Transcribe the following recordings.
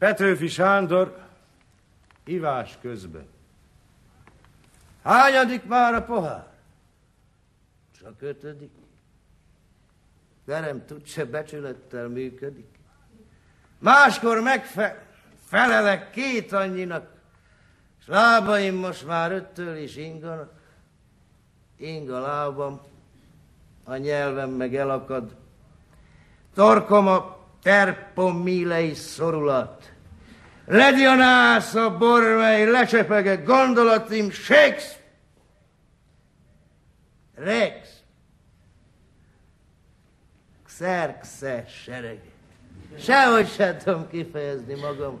Petőfi Sándor, ivás közben. Hányadik már a pohár? Csak ötödik. Verem tud se becsülettel működik. Máskor megfelelek két annyinak, és lábaim most már öttől is inganak. Inga lábam, a nyelvem meg elakad. Torkom a terpomílei szorulat. Ledjanász a borvej, lecsepege gondolatim, Shakespeare. Rex. Xerxe sereg. Sehogy sem tudom kifejezni magam.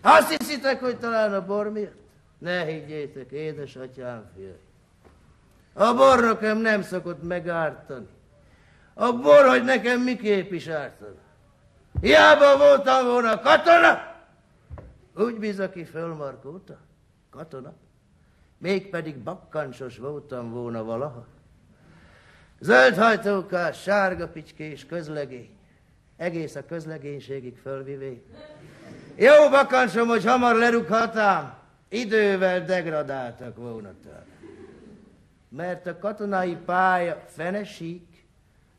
Azt hiszitek, hogy talán a bor miatt? Ne higgyétek, édesatyám fiai. A bor nekem nem szokott megártani. A bor, hogy nekem miképp is ártani. Hiába voltam volna katona, úgy bíz, aki fölmarkóta, katona. Mégpedig bakkancsos voltam volna valaha. Zöld hajtókás, sárga picskés közlegény, egész a közlegénységig fölvivé. Jó bakancsom, hogy hamar lerughatám, idővel degradáltak volna tőle. Mert a katonai pálya fenesík,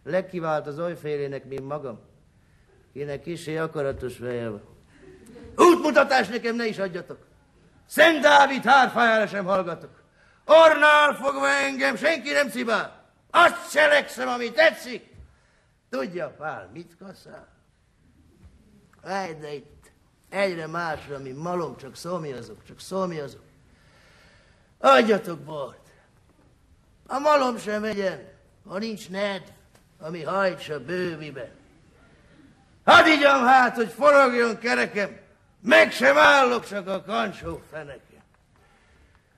legkivált az olyfélének, mint magam, kinek kisé akaratos feje van. Útmutatás nekem ne is adjatok. Szent Dávid hárfájára sem hallgatok. Ornál fogva engem senki nem szibál. Azt cselekszem, ami tetszik. Tudja, Pál, mit kaszál? Ej, de itt egyre másra, mint malom, csak szomjazok, csak szomjazok. Adjatok bort. A malom sem megyen, ha nincs ned, ami hajtsa bővibe. Hadd igyam hát, hogy forogjon kerekem, meg sem állok csak a kancsó feneke.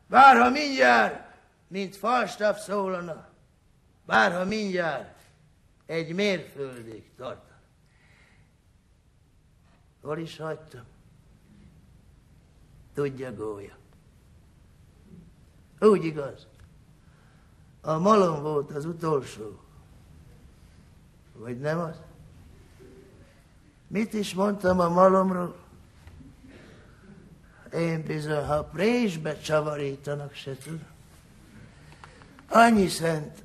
Bárha mindjárt, mint falstav szólana, bárha mindjárt egy mérföldig tartana. Hol is hagytam? Tudja gólya. Úgy igaz. A malom volt az utolsó. Vagy nem az? Mit is mondtam a malomról? Én bizony, ha présbe csavarítanak, se tudom. Annyi szent,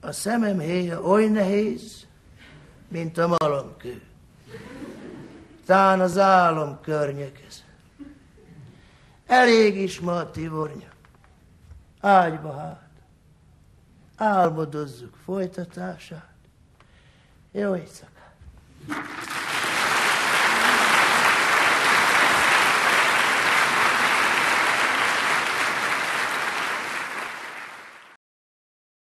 a szemem héja oly nehéz, mint a malomkő. Tán az álom környekez. Elég is ma a tivornya. Ágyba hát. Álmodozzuk folytatását. Jó éjszakát!